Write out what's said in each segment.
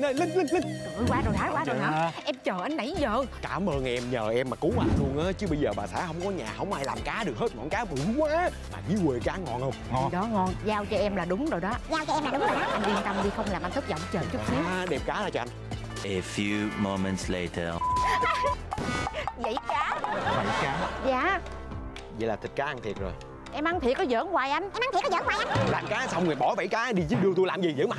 linh ơi linh linh linh. Trời qua rồi hả? Qua rồi hả? Em chờ anh nãy giờ. Cảm ơn em nhờ em mà cứu anh luôn á. Chứ bây giờ bà xã không có nhà không ai làm cá được hết ngọn cá bự quá. Mà dưới quê cá ngon không? Ngon đó ngon. Giao cho em là đúng rồi đó. Giao cho em là đúng rồi đó. Anh yên tâm đi không làm anh thất vọng chờ chút xíu. À, đẹp cá là cho anh A few moments later. vậy cá? Vậy cá? Dạ. Vậy là thịt cá ăn thiệt rồi. Em ăn thiệt có giỡn hoài anh. Em ăn thiệt có giỡn hoài anh. Làm cá xong rồi bỏ vảy cá đi chứ đưa tôi làm gì dữ mà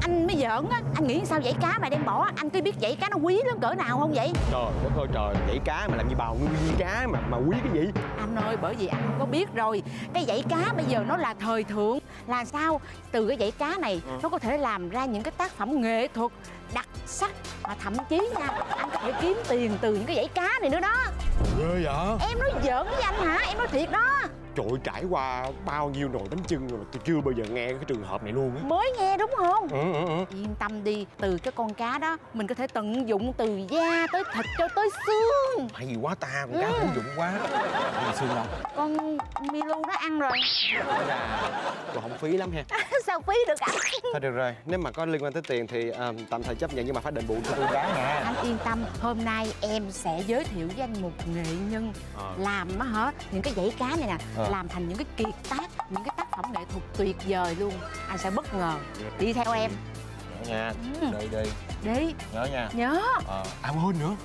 anh mới giỡn á. Anh nghĩ sao vậy cá mà đem bỏ? Anh có biết vậy cá nó quý lắm cỡ nào không vậy? Trời đất ơi trời. Vảy cá mà làm như bào nuôi viên cá mà mà quý cái gì? Anh ơi bởi vì anh không có biết rồi. Cái dãy cá bây giờ nó là thời thượng. Là sao? Từ cái dãy cá này nó có thể làm ra những cái tác phẩm nghệ thuật đặc sắc mà thậm chí nha anh có thể kiếm tiền từ những cái dãy cá này nữa đó. Ghê vậy? Em nói giỡn với anh hả? Em nói thiệt đó trời ơi, trải qua bao nhiêu nồi bánh chưng rồi mà tôi chưa bao giờ nghe cái trường hợp này luôn á. Mới nghe đúng không? Ừ, ừ, ừ. yên tâm đi từ cái con cá đó mình có thể tận dụng từ da tới thịt cho tới xương. Hay gì quá ta con cá hữu dụng quá. Gì xương đâu? Con Milu nó ăn rồi. Ra còn không phí lắm ha. Sao phí được anh thôi được rồi nếu mà có liên quan tới tiền thì à, tạm thời chấp nhận nhưng mà phải đền bù cho tôi gái nha anh yên tâm hôm nay em sẽ giới thiệu với anh một nghệ nhân Ờ. làm á hả những cái dãy cá này nè. Ờ. làm thành những cái kiệt tác những cái tác phẩm nghệ thuật tuyệt vời luôn. Anh sẽ bất ngờ. Đi theo em. Nhớ nha. Ừ. đi đi. Đi. Nhớ nha. Nhớ. Ờ. À quên nữa.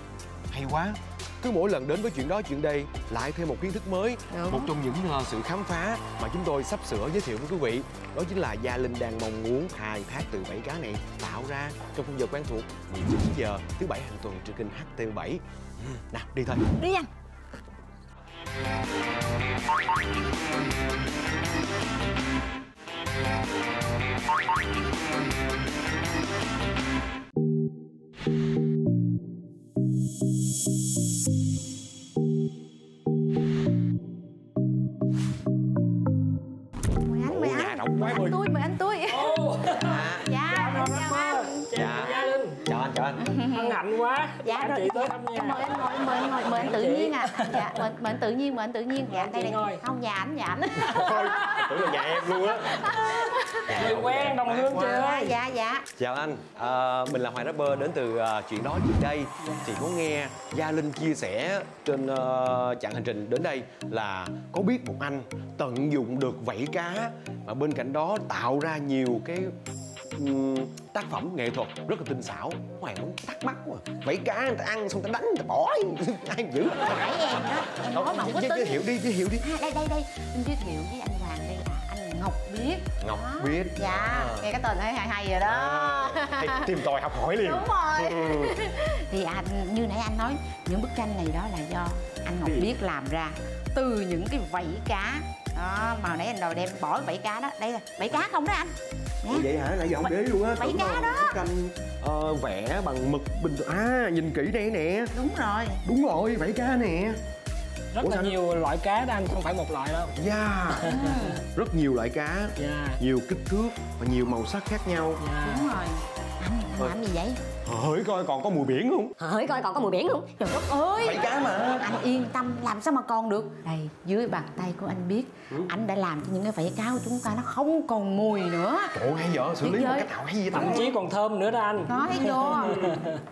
Hay quá. Cứ mỗi lần đến với chuyện đó chuyện đây lại thêm một kiến thức mới. Đúng. một trong những ờ, sự khám phá mà chúng tôi sắp sửa giới thiệu với quý vị đó chính là gia linh đang mong muốn khai thác từ bẫy cá này tạo ra trong khung giờ quen thuộc 19 giờ thứ bảy hàng tuần trên kênh HTV7 Ừ, nào đi thôi. Đi anh mời dạ mời, mời anh tự nhiên mời anh tự nhiên. Dạ đây đây. Ngồi. không nhà ảnh nhà ảnh. Thôi tưởng là nhà em luôn á. Người quen đồng hương chị dạ ơi dạ dạ. Chào anh, à, mình là Hoàng Rapper đến từ à, chuyện đó chuyện đây. Thì có nghe Gia Linh chia sẻ trên uh, chặng hành trình đến đây là có biết một anh tận dụng được vảy cá mà bên cạnh đó tạo ra nhiều cái tác phẩm nghệ thuật rất là tinh xảo. Hoàng cũng thắc mắc quá. Vảy cá người ta ăn xong người ta đánh người ta bỏ ai dữ phải em đó. Em nói mà không có tin. thiệu đi giới thiệu đi. À, đây đây đây. Em giới thiệu với anh Ngọc Đó. Biết. dạ À. nghe cái tên thấy hay hay rồi đó à, hay tìm tòi học hỏi liền đúng rồi Ừ. thì anh như nãy anh nói những bức tranh này đó là do anh Ngọc Biết làm ra từ những cái vảy cá đó mà nãy anh đòi đem bỏ cái vảy cá đó đây là vảy cá không đó anh Ủa vậy hả? Nãy giờ không để luôn á Vảy cá đó. tranh ờ, vẽ bằng mực bình thường À nhìn kỹ đây nè đúng rồi Đúng rồi, vảy cá nè rất Ủa là nhiều loại cá đó anh không phải một loại đâu. Yeah Rất nhiều loại cá dạ. Nhiều kích thước và nhiều màu sắc khác nhau. Dạ. Đúng rồi. Anh anh làm gì vậy? Hỡi coi còn có mùi biển không? hỡi coi còn có mùi biển không? Trời đất ơi. Vảy cá mà. Anh yên tâm làm sao mà còn được? Đây dưới bàn tay của anh biết anh đã làm cho những cái vảy cá của chúng ta nó không còn mùi nữa. Ồ hay vậy, xử lý một cách nào hay vậy ta? Thậm chí còn thơm nữa đó anh. Có thấy vô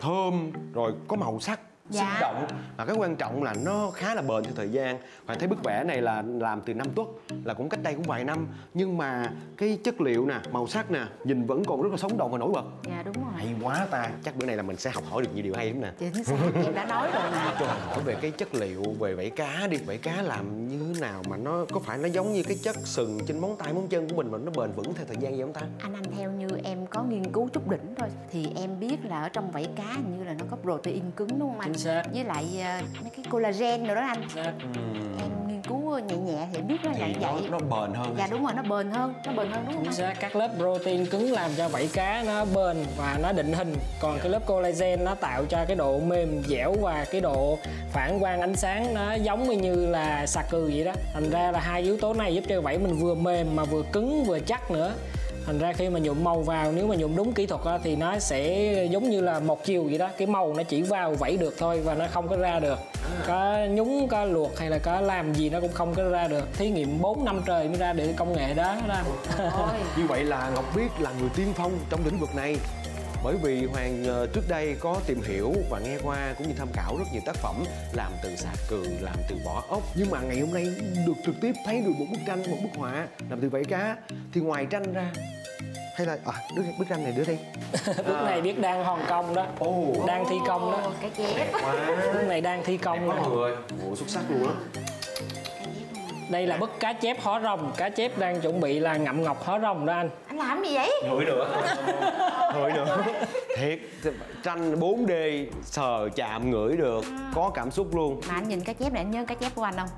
Thơm, rồi có màu sắc Dạ. sinh động. Và cái quan trọng là nó khá là bền theo thời gian. Và thấy bức vẽ này là làm từ năm tuất là cũng cách đây cũng vài năm. Nhưng mà cái chất liệu nè màu sắc nè nhìn vẫn còn rất là sống động và nổi bật. Dạ đúng rồi. Hay quá ta. Chắc bữa nay là mình sẽ học hỏi được nhiều điều hay lắm nè. Chính xác em đã nói rồi mà. Cho hỏi về cái chất liệu về vảy cá đi. Vảy cá làm như thế nào mà nó có phải nó giống như cái chất sừng trên móng tay móng chân của mình mà nó bền vững theo thời gian vậy không ta? Anh anh theo như em có nghiên cứu chút đỉnh thôi. Thì em biết là ở trong vảy cá như là nó có protein cứng đúng không anh xác với lại ờ, mấy cái collagen rồi đó anh. Xác em nghiên cứu nhẹ nhẹ thì biết nó là nó, vậy. nó bền hơn dạ đúng rồi nó bền hơn nó bền hơn đúng không chính anh? xác các lớp protein cứng làm cho vảy cá nó bền và nó định hình. Còn cái lớp collagen nó tạo cho cái độ mềm dẻo và cái độ phản quang ánh sáng nó giống như là xà cừ vậy đó. Thành ra là hai yếu tố này giúp cho vảy mình vừa mềm mà vừa cứng vừa chắc nữa thành ra khi mà nhuộm màu vào nếu mà nhuộm đúng kỹ thuật á, thì nó sẽ giống như là một chiều vậy đó. Cái màu nó chỉ vào vảy được thôi và nó không có ra được. Có nhúng có luộc hay là có làm gì nó cũng không có ra được. Thí nghiệm 4 năm trời mới ra được công nghệ đó. Ôi, như vậy là ngọc biết là người tiên phong trong lĩnh vực này bởi vì hoàng ờ, trước đây có tìm hiểu và nghe qua cũng như tham khảo rất nhiều tác phẩm làm từ xà cừ làm từ vỏ ốc. Nhưng mà ngày hôm nay được trực tiếp thấy được một bức tranh một bức họa làm từ vảy cá thì ngoài tranh ra hay là à, đứa bức tranh này đưa đi bức này biết đang hòn công đó. Ồ. Đang thi công đó. Cái chép. Quá bức này đang thi công đó mọi người xuất sắc luôn á đây là bức cá chép hó rồng cá chép đang chuẩn bị là ngậm ngọc hó rồng đó anh. Anh làm gì vậy? Ngửi nữa ngửi nữa thiệt tranh 4D sờ chạm ngửi được. Có cảm xúc luôn. Mà anh nhìn cái chép này anh nhớ cái chép của anh không?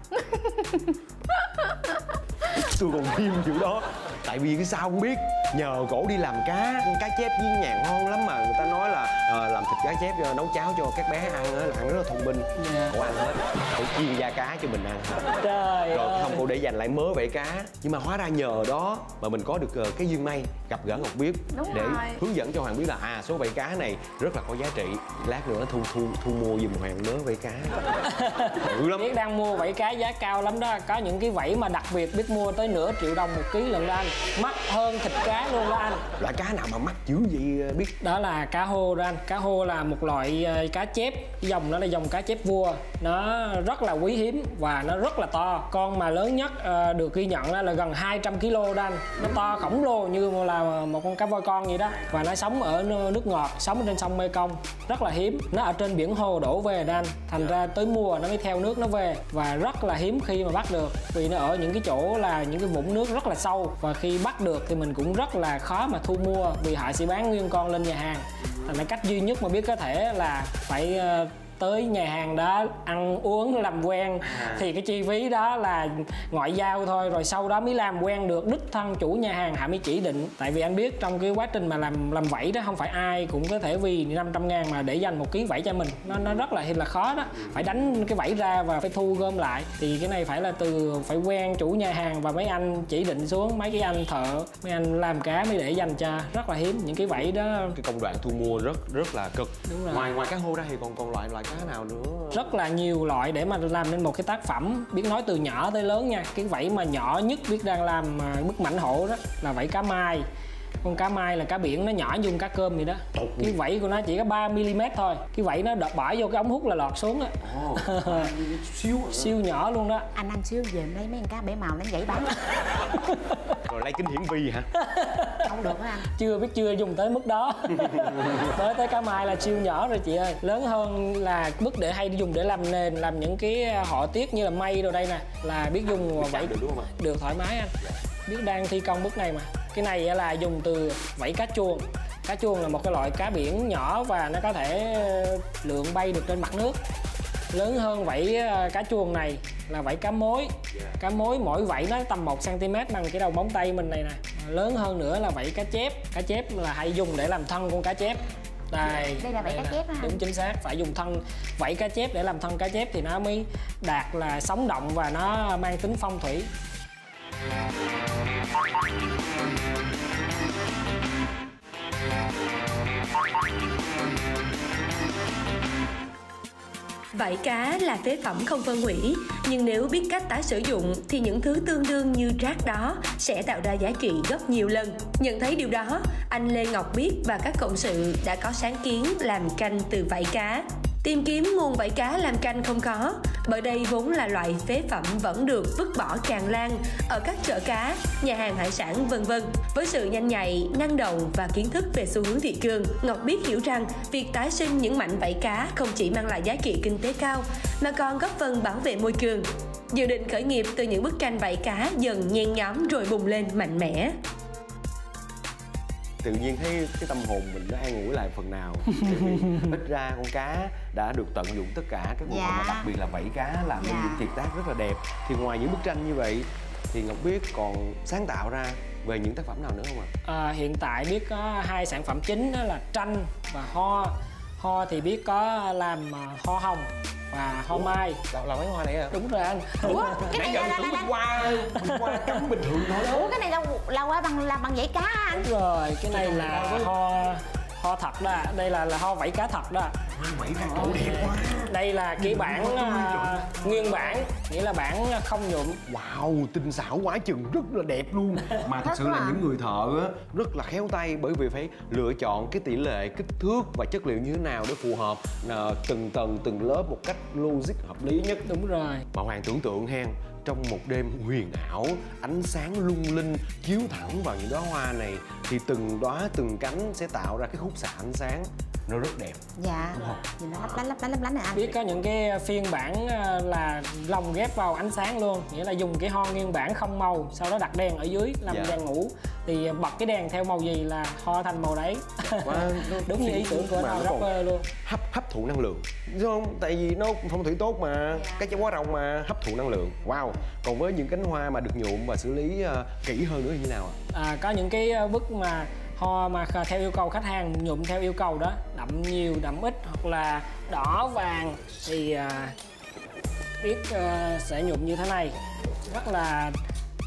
Tôi còn thêm kiểu đó tại vì cái sao không biết. Nhờ cổ đi làm cá cá chép với nhàn ngon lắm mà người ta nói là ờ, làm thịt cá chép cho nấu cháo cho các bé ăn á là ăn rất là thông minh. Dạ. cổ ăn hết. Cổ chiên da cá cho mình ăn. Trời rồi ơi. không cô để dành lại mớ vảy cá. Nhưng mà hóa ra nhờ đó mà mình có được ờ, cái duyên may gặp gỡ ngọc biết Đúng để rồi. hướng dẫn cho hoàng biết là à số vảy cá này rất là có giá trị. Lát nữa thu thu thu mua giùm hoàng mớ vảy cá. Dữ lắm. Biết đang mua vảy cá giá cao lắm đó. Có những cái vảy mà đặc biệt biết mua tới nửa triệu đồng một ký lần đó anh mắc hơn thịt cá luôn đó anh. Loại cá nào mà mắc dữ vậy ờ, biết? Đó là cá hô đó anh. Cá hô là một loại ờ, cá chép. Dòng đó là dòng cá chép vua. Nó rất là quý hiếm và nó rất là to. Con mà lớn nhất ờ, được ghi nhận là gần 200 kg đó anh. Nó to khổng lồ như là một con cá voi con vậy đó. Và nó sống ở nước ngọt sống ở trên sông Mekong. Rất là hiếm. Nó ở trên biển hồ đổ về đó anh. Thành ra tới mùa nó mới theo nước nó về. Và rất là hiếm khi mà bắt được. Vì nó ở những cái chỗ là những cái vũng nước rất là sâu. Và khi bắt được thì mình cũng rất là khó mà thu mua vì họ sẽ bán nguyên con lên nhà hàng. Thành cách duy nhất mà biết có thể là phải ờ, tới nhà hàng đó ăn uống làm quen. Thì cái chi phí đó là ngoại giao thôi rồi sau đó mới làm quen được đích thân chủ nhà hàng họ mới chỉ định. Tại vì anh biết trong cái quá trình mà làm làm vẫy đó không phải ai cũng có thể vì 500 ngàn mà để dành một ký vẫy cho mình. Nó nó rất là là khó đó. Phải đánh cái vẫy ra và phải thu gom lại. Thì cái này phải là từ phải quen chủ nhà hàng và mấy anh chỉ định xuống mấy cái anh thợ mấy anh làm cá mới để dành cho. Rất là hiếm những cái vẫy đó. Cái công đoạn thu mua rất rất là cực. Đúng rồi. ngoài ngoài cá hô ra thì còn còn loại loại cá nào nữa? Rất là nhiều loại để mà làm nên một cái tác phẩm. Biết nói từ nhỏ tới lớn nha cái vảy mà nhỏ nhất biết đang làm à, bức mảnh hổ đó là vảy cá mai. Con cá mai là cá biển nó nhỏ như con cá cơm vậy đó. Cái vảy của nó chỉ có 3 mm thôi. Cái vảy nó đập bỏ vô cái ống hút là lọt xuống á. À. siêu nhỏ luôn đó. Anh anh xíu về lấy mấy con cá bể màu đến gãy bán rồi lấy kính hiển vi hả không được hả anh? Chưa biết chưa dùng tới mức đó. Tới tới cá mai là siêu nhỏ rồi chị ơi. Lớn hơn là mức để hay dùng để làm nền làm những cái họa tiết như là mây rồi đây nè là biết dùng vảy được đúng không được thoải mái anh. Biết đang thi công bức này mà. Cái này là dùng từ vảy cá chuông. Cá chuông là một cái loại cá biển nhỏ và nó có thể ờ, lượn bay được trên mặt nước. Lớn hơn vảy ờ, cá chuông này là vảy cá mối. Cá mối mỗi vảy nó tầm 1 cm bằng cái đầu móng tay mình này nè lớn hơn nữa là vảy cá chép. Cá chép là hay dùng để làm thân con cá chép. Đây Đây là vảy cá chép hả? đúng chính xác. Phải dùng thân vảy cá chép để làm thân cá chép thì nó mới đạt là sống động và nó mang tính phong thủy Vảy cá là phế phẩm không phân hủy, nhưng nếu biết cách tái sử dụng thì những thứ tương đương như rác đó sẽ tạo ra giá trị gấp nhiều lần. Nhận thấy điều đó, anh Lê Ngọc Biết và các cộng sự đã có sáng kiến làm canh từ vảy cá. Tìm kiếm nguồn vảy cá làm canh không khó, bởi đây vốn là loại phế phẩm vẫn được vứt bỏ tràn lan ở các chợ cá, nhà hàng hải sản vân vân. Với sự nhanh nhạy, năng động và kiến thức về xu hướng thị trường, Ngọc biết hiểu rằng việc tái sinh những mảnh vảy cá không chỉ mang lại giá trị kinh tế cao mà còn góp phần bảo vệ môi trường. Dự định khởi nghiệp từ những bức tranh vảy cá dần nhen nhóm rồi bùng lên mạnh mẽ tự nhiên thấy cái tâm hồn mình nó an ủi lại phần nào ít ra con cá đã được tận dụng tất cả các bộ phận mà Dạ. đặc biệt là vảy cá làm nên Dạ. những kiệt tác rất là đẹp thì ngoài những bức tranh như vậy thì ngọc biết còn sáng tạo ra về những tác phẩm nào nữa không ạ À, hiện tại biết có hai sản phẩm chính đó là tranh và ho ho thì biết có làm à, ho hồng và ho mai. Là, là mấy hoa này à đúng rồi anh. Ủa cái nãy này giờ là, là, là, mình qua mình qua cắm bình thường thôi. Đó ủa cái này là là qua bằng làm bằng giấy cá anh? Đúng rồi cái này là ho ho ho thật đó. Đây là là ho vảy cá thật đó vẫy ra cổ đẹp quá đây là cái bản à, nguyên bản nghĩa là bản không nhuộm. Wow, tinh xảo quá chừng rất là đẹp luôn. Mà thật sự là. những người thợ á, rất là khéo tay Bởi vì phải lựa chọn cái tỷ lệ, kích thước và chất liệu như thế nào để phù hợp à, Từng tầng, từng lớp một cách logic hợp lý nhất. Đúng rồi. Mà Hoàng tưởng tượng hen trong một đêm huyền ảo ánh sáng lung linh chiếu thẳng vào những đóa hoa này thì từng đóa từng cánh sẽ tạo ra cái khúc xạ ánh sáng nó rất đẹp. Dạ. Nhìn nó lấp lánh lấp lánh lấp lánh này anh biết có những cái phiên bản à, là lồng ghép vào ánh sáng luôn. Nghĩa là dùng cái ho nguyên bản không màu sau đó đặt đèn ở dưới làm Dạ. đèn ngủ. Thì bật cái đèn theo màu gì là ho thành màu đấy. Nó đúng như ý tưởng của anh rapper luôn. Hấp hấp thụ năng lượng. Đúng không? Tại vì nó phong thủy tốt mà. Cái trái hoa rồng mà. Hấp thụ năng lượng. Wow. Còn với những cánh hoa mà được nhuộm và xử lý ờ, kỹ hơn nữa thì như nào ạ? À, có những cái à, bức mà ho mà theo yêu cầu khách hàng nhuộm theo yêu cầu đó, đậm nhiều, đậm ít hoặc là đỏ, vàng thì à, biết ờ, sẽ nhuộm như thế này. Rất là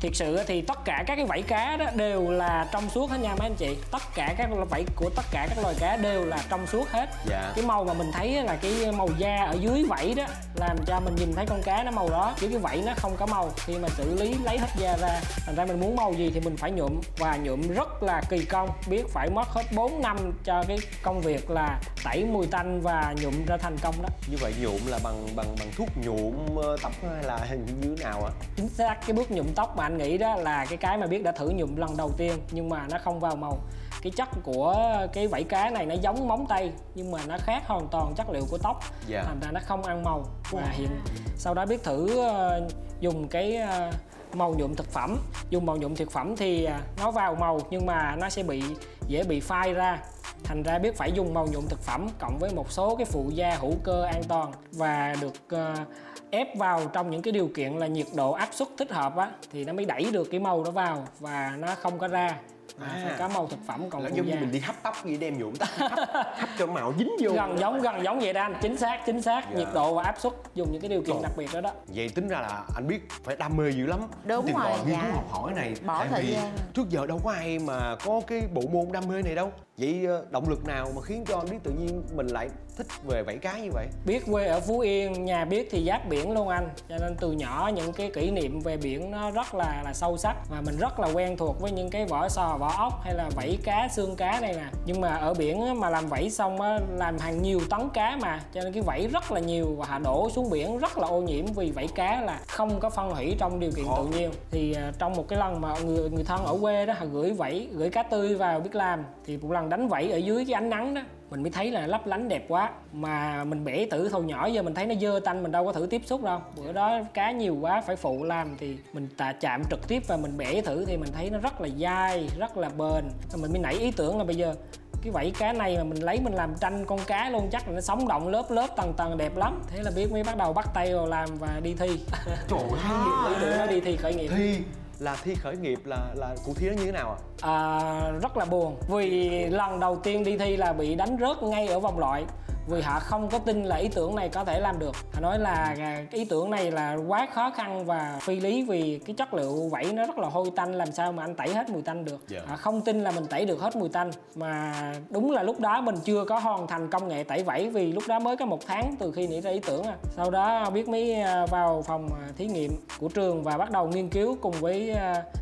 thiệt sự thì tất cả các cái vảy cá đó đều là trong suốt hết nha mấy anh chị. Tất cả các vảy của tất cả các loài cá đều là trong suốt hết. Dạ. cái màu mà mình thấy là cái màu da ở dưới vảy đó làm cho mình nhìn thấy con cá nó màu đó. Chứ cái vảy nó không có màu. Khi mà xử lý lấy hết da ra thành ra mình muốn màu gì thì mình phải nhuộm và nhuộm rất là kỳ công. Biết phải mất hết 4 năm cho cái công việc là tẩy mùi tanh và nhuộm ra thành công đó. Như vậy nhuộm là bằng bằng bằng thuốc nhuộm ờ, tóc hay là như thế nào ạ? Chính xác cái bước nhuộm tóc mà anh nghĩ đó là cái cái mà biết đã thử nhuộm lần đầu tiên nhưng mà nó không vào màu. Cái chất của cái vảy cá này nó giống móng tay nhưng mà nó khác hoàn toàn chất liệu của tóc. Dạ. thành ra nó không ăn màu. Và hiện sau đó biết thử ờ, dùng cái ờ, màu nhuộm thực phẩm. Dùng màu nhuộm thực phẩm thì à, nó vào màu nhưng mà nó sẽ bị dễ bị phai ra. Thành ra biết phải dùng màu nhuộm thực phẩm cộng với một số cái phụ gia hữu cơ an toàn và được uh, ép vào trong những cái điều kiện là nhiệt độ áp suất thích hợp á thì nó mới đẩy được cái màu đó vào và nó không có ra mà À. phải có màu thực phẩm còn là giống như gia mình đi hấp tóc vậy đem nhuộm tóc hấp, hấp cho màu dính vô gần giống gần giống vậy đó anh chính xác chính xác Dạ. nhiệt độ và áp suất dùng những cái điều kiện đặc biệt đó đó vậy tính ra là anh biết phải đam mê dữ lắm Đúng tìm rồi, nghiên dạ. cứu học hỏi này Bỏ tại thời vì gian. trước giờ đâu có ai mà có cái bộ môn đam mê này đâu vậy ờ, động lực nào mà khiến cho anh biết tự nhiên mình lại thích về vảy cá như vậy? Biết quê ở phú yên nhà biết thì giáp biển luôn anh. Cho nên từ nhỏ những cái kỷ niệm về biển nó rất là là sâu sắc và mình rất là quen thuộc với những cái vỏ sò vỏ ốc hay là vảy cá xương cá này nè. Nhưng mà ở biển mà làm vảy xong á, làm hàng nhiều tấn cá mà. Cho nên cái vảy rất là nhiều và hạ đổ xuống biển rất là ô nhiễm vì vảy cá là không có phân hủy trong điều kiện Khó. tự nhiên. Thì à, trong một cái lần mà người người thân ở quê đó họ gửi vảy gửi cá tươi vào biết làm thì một lần đánh vảy ở dưới cái ánh nắng đó mình mới thấy là lấp lánh đẹp quá. Mà mình bể tử thầu nhỏ giờ mình thấy nó dơ tanh mình đâu có thử tiếp xúc đâu. Bữa đó cá nhiều quá phải phụ làm thì mình tạ chạm trực tiếp và mình bể thử thì mình thấy nó rất là dai rất là bền. Mình mới nảy ý tưởng là bây giờ cái vảy cá này mà mình lấy mình làm tranh con cá luôn chắc là nó sống động lớp lớp tầng tầng đẹp lắm. Thế là biết mới bắt đầu bắt tay vào làm và đi thi. Trời ơi ý tưởng nó đi thi khởi nghiệp. Thi là thi khởi nghiệp là là cuộc thi đó như thế nào ạ? À, rất là buồn. Vì lần đầu tiên đi thi là bị đánh rớt ngay ở vòng loại vì họ không có tin là ý tưởng này có thể làm được. Họ nói là à, ý tưởng này là quá khó khăn và phi lý vì cái chất liệu vảy nó rất là hôi tanh làm sao mà anh tẩy hết mùi tanh được. Dạ. họ không tin là mình tẩy được hết mùi tanh. Mà đúng là lúc đó mình chưa có hoàn thành công nghệ tẩy vảy vì lúc đó mới có một tháng từ khi nảy ra ý tưởng à. Sau đó biết mới à, vào phòng à, thí nghiệm của trường và bắt đầu nghiên cứu cùng với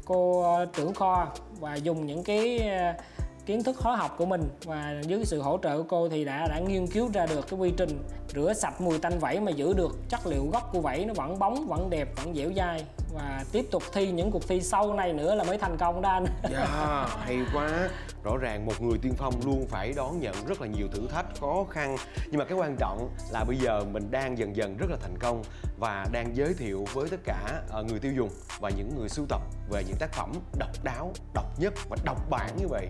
cô trưởng kho và dùng những cái kiến thức hóa học của mình. Và dưới sự hỗ trợ của cô thì đã đã nghiên cứu ra được cái quy trình rửa sạch mùi tanh vảy mà giữ được chất liệu gốc của vảy nó vẫn bóng vẫn đẹp vẫn dẻo dai. Và tiếp tục thi những cuộc thi sau này nữa là mới thành công đó anh. Dạ, hay quá. Rõ ràng một người tiên phong luôn phải đón nhận rất là nhiều thử thách, khó khăn. Nhưng mà cái quan trọng là bây giờ mình đang dần dần rất là thành công Và đang giới thiệu với tất cả ờ, người tiêu dùng và những người sưu tập về những tác phẩm độc đáo, độc nhất và độc bản như vậy.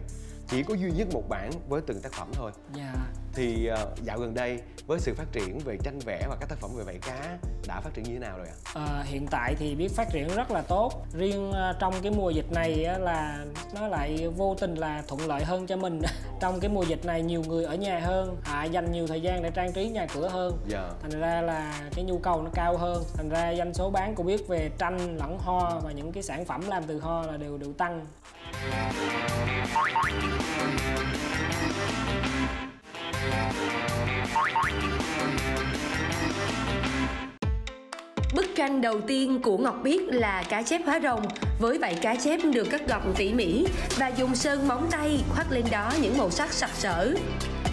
Chỉ có duy nhất một bản với từng tác phẩm thôi. Dạ Thì ờ, dạo gần đây với sự phát triển về tranh vẽ và các tác phẩm về vảy cá đã phát triển như thế nào rồi ạ? Ờ, hiện tại thì biết phát triển rất là tốt. Riêng ờ, trong cái mùa dịch này là nó lại vô tình là thuận lợi hơn cho mình. Trong cái mùa dịch này nhiều người ở nhà hơn họ dành nhiều thời gian để trang trí nhà cửa hơn. Dạ. Thành ra là cái nhu cầu nó cao hơn. Thành ra doanh số bán của biết về tranh lẫn ho và những cái sản phẩm làm từ ho là đều đều tăng Bức tranh đầu tiên của Ngọc Biết là cá chép hóa rồng với vảy cá chép được cắt gọt tỉ mỉ và dùng sơn móng tay khoác lên đó những màu sắc sặc sỡ.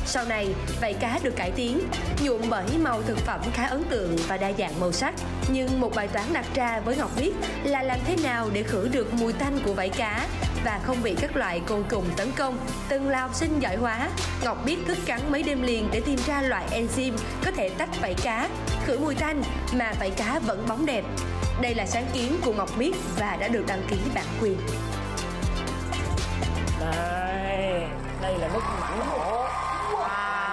Sau này, vảy cá được cải tiến, nhuộm bởi màu thực phẩm khá ấn tượng và đa dạng màu sắc. Nhưng một bài toán đặt ra với Ngọc Biết là làm thế nào để khử được mùi tanh của vảy cá và không bị các loại côn trùng tấn công. Từng là học sinh giỏi hóa, Ngọc biết thức cắn mấy đêm liền để tìm ra loại enzyme có thể tách vảy cá, khử mùi tanh mà vảy cá vẫn bóng đẹp. Đây là sáng kiến của Ngọc Biết và đã được đăng ký bản quyền. đây đây là bức mảnh hổ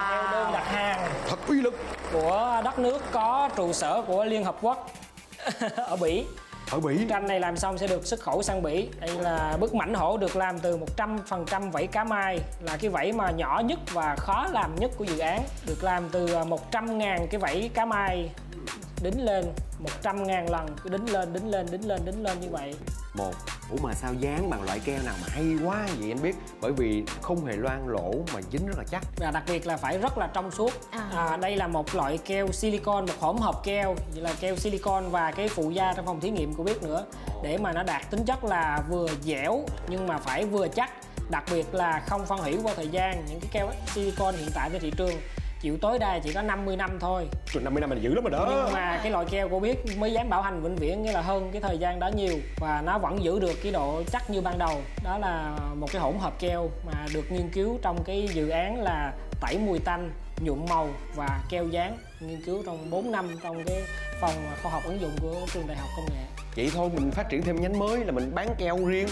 theo đơn đặt hàng thật uy lực của đất nước có trụ sở của Liên Hợp Quốc ở Bỉ ở bỉ Tranh này làm xong sẽ được xuất khẩu sang Bỉ. Đây là bức mảnh hổ được làm từ 100% vảy cá mai, là cái vảy mà nhỏ nhất và khó làm nhất của dự án. Được làm từ à, 100.000 cái vảy cá mai đính lên 100.000 lần cứ đính lên đính lên đính lên đính lên như vậy một. Ủa mà sao dán bằng loại keo nào mà hay quá vậy anh biết? Bởi vì không hề loang lỗ mà dính rất là chắc. Và đặc biệt là phải rất là trong suốt. À. đây là một loại keo silicon một hỗn hợp keo vậy là keo silicon và cái phụ gia trong phòng thí nghiệm của biết nữa. Để mà nó đạt tính chất là vừa dẻo nhưng mà phải vừa chắc. Đặc biệt là không phân hủy qua thời gian. Những cái keo silicon hiện tại trên thị trường chịu tối đa chỉ có 50 năm thôi. Trời 50 năm mình dữ lắm rồi đó. Nhưng mà cái loại keo cô biết mới dám bảo hành vĩnh viễn nghĩa là hơn cái thời gian đó nhiều. Và nó vẫn giữ được cái độ chắc như ban đầu. Đó là một cái hỗn hợp keo mà được nghiên cứu trong cái dự án là tẩy mùi tanh nhuộm màu và keo dán. Nghiên cứu trong 4 năm trong cái phòng khoa học ứng dụng của trường đại học công nghệ. Vậy thôi mình phát triển thêm nhánh mới là mình bán keo riêng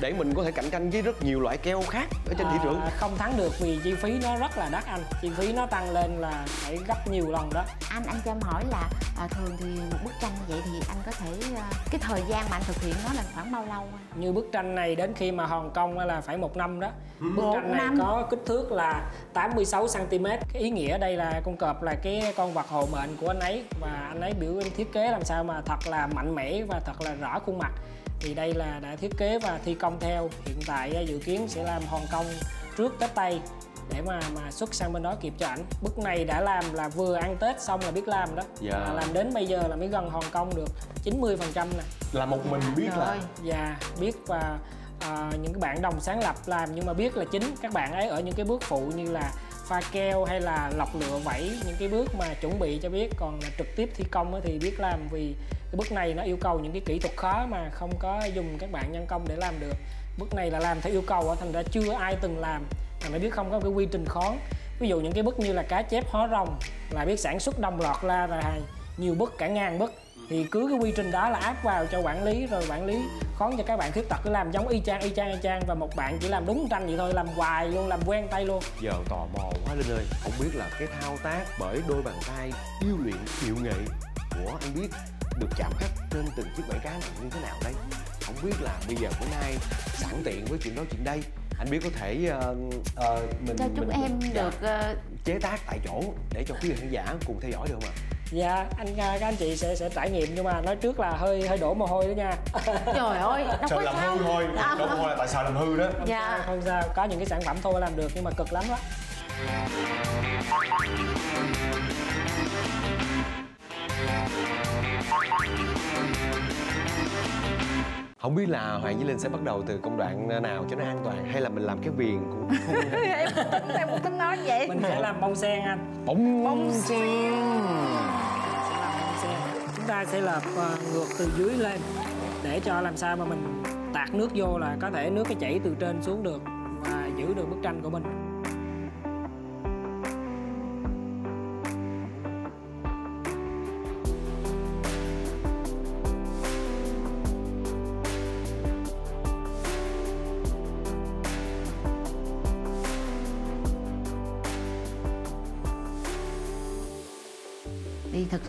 để mình có thể cạnh tranh với rất nhiều loại keo khác ở trên thị trường. À, không thắng được vì chi phí nó rất là đắt anh. Chi phí nó tăng lên là phải gấp nhiều lần đó. Anh anh cho em hỏi là à, thường thì một bức tranh như vậy thì anh có thể à, cái thời gian mà anh thực hiện nó là khoảng bao lâu anh? như bức tranh này đến khi mà hoàn công là phải một năm đó. Bức Một tranh này năm? có kích thước là 86 cm cái ý nghĩa đây là con cọp là cái con vật hộ mệnh của anh ấy. Và anh ấy biểu thiết kế làm sao mà thật là mạnh mẽ và thật là rõ khuôn mặt thì đây là đã thiết kế và thi công theo. Hiện tại à, dự kiến sẽ làm hoàn công trước tết tây để mà mà xuất sang bên đó kịp cho ảnh. Bức này đã làm là vừa ăn tết xong là biết làm đó. Dạ. Mà làm đến bây giờ là mới gần hoàn công được 90 phần trăm nè. Là một mình biết là và biết và à, những cái bạn đồng sáng lập làm nhưng mà biết là chính các bạn ấy ở những cái bước phụ như là pha keo hay là lọc lựa vẫy những cái bước mà chuẩn bị cho biết. Còn là trực tiếp thi công thì biết làm vì cái bước này nó yêu cầu những cái kỹ thuật khó mà không có dùng các bạn nhân công để làm được. Bước này là làm theo yêu cầu thành ra chưa ai từng làm mà mới biết không có cái quy trình khó ví dụ những cái bức như là cá chép hóa rồng, là biết sản xuất đồng loạt ra là nhiều bức cả ngàn bức thì cứ cái quy trình đó là áp vào cho quản lý rồi quản lý khón cho các bạn khuyết tật cứ làm giống y chang y chang y chang và một bạn chỉ làm đúng tranh vậy thôi làm hoài luôn làm quen tay luôn. Giờ tò mò quá linh ơi không biết là cái thao tác bởi đôi bàn tay điêu luyện hiệu nghệ của anh biết được chạm khắc trên từng chiếc vảy cá này như thế nào đây? Không biết là bây giờ bữa nay sẵn tiện với chuyện đó chuyện đây anh biết có thể ờ, ờ, mình cho chúng mình, em dạ, được ờ, chế tác tại chỗ để cho quý vị khán giả cùng theo dõi được không ạ dạ anh à, các anh chị sẽ sẽ trải nghiệm nhưng mà nói trước là hơi hơi đổ mồ hôi đó nha. Trời ơi đâu có sao. Đó. là tại sao làm hư đó? Không Dạ. sao không sao. Có những cái sản phẩm thôi làm được nhưng mà cực lắm đó không biết là hoàng với linh sẽ bắt đầu từ công đoạn nào cho nó an toàn hay là mình làm cái viền cũng không em cũng tính em cũng tính nói vậy. Mình sẽ làm bông sen anh. Bóng Bông sen ta sẽ lợp ờ, ngược từ dưới lên để cho làm sao mà mình tạt nước vô là có thể nước cái chảy từ trên xuống được và giữ được bức tranh của mình.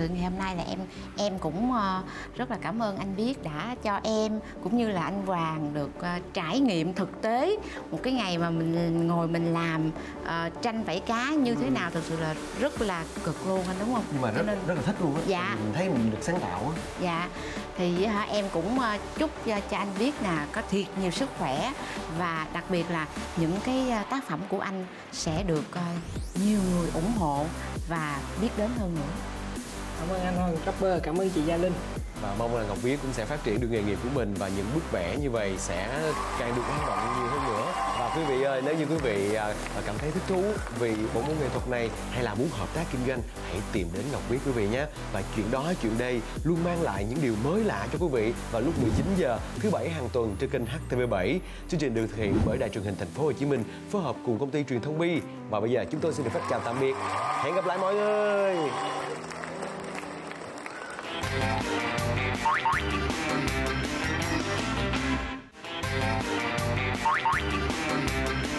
Sự ngày hôm nay là em em cũng ờ, rất là cảm ơn anh biết đã cho em cũng như là anh Hoàng được ờ, trải nghiệm thực tế một cái ngày mà mình ngồi mình làm ờ, tranh vảy cá như thế nào thực sự là rất là cực luôn anh đúng không? nhưng mà rất nên- rất là thích luôn á Dạ. mình thấy mình được sáng tạo á Dạ thì hả, em cũng chúc cho, anh biết là có thiệt nhiều sức khỏe và đặc biệt là những cái tác phẩm của anh sẽ được nhiều người ủng hộ và biết đến hơn nữa cảm ơn anh Hoàng Trapper. Cảm ơn chị Gia Linh. Và mong là Ngọc Viết cũng sẽ phát triển được nghề nghiệp của mình và những bức vẽ như vậy sẽ càng được hoạt động nhiều hơn nữa. Và quý vị ơi, nếu như quý vị à, cảm thấy thích thú vì bộ môn nghệ thuật này hay là muốn hợp tác kinh doanh, hãy tìm đến Ngọc Viết quý vị nhé. Và chuyện đó, chuyện đây luôn mang lại những điều mới lạ cho quý vị vào lúc 19 giờ thứ bảy hàng tuần trên kênh HTV7 chương trình được thực hiện bởi đài truyền hình thành phố Hồ Chí Minh, phối hợp cùng công ty truyền thông Bi. Và bây giờ chúng tôi xin được phép chào tạm biệt. Hẹn gặp lại mọi người! Thank you.